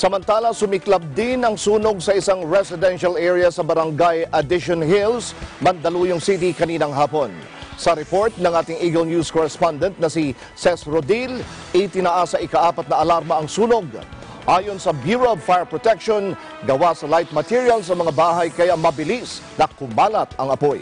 Samantala, sumiklab din ang sunog sa isang residential area sa barangay Addition Hills, Mandaluyong City kaninang hapon. Sa report ng ating Eagle News correspondent na si Ces Rodil, itinaasa ikaapat na alarma ang sunog. Ayon sa Bureau of Fire Protection, gawa sa light material sa mga bahay kaya mabilis na kumalat ang apoy.